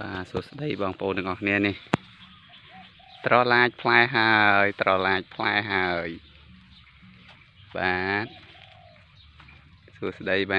បាទសួស្តីបងប្អូនទាំងអស់គ្នានេះត្រឡាចផ្លែហើយត្រឡាចផ្លែហើយបាទសួស្តីបាទ